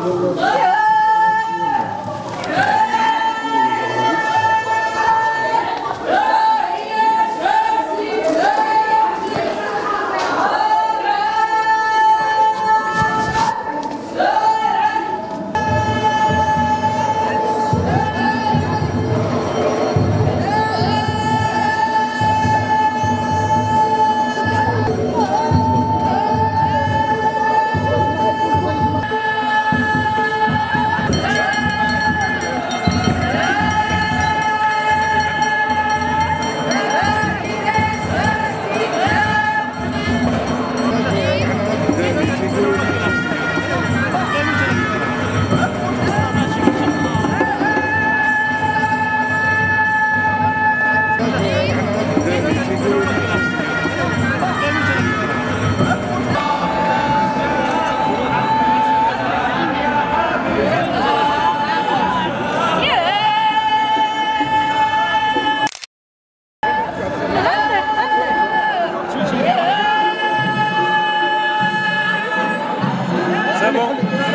Look. Vraiment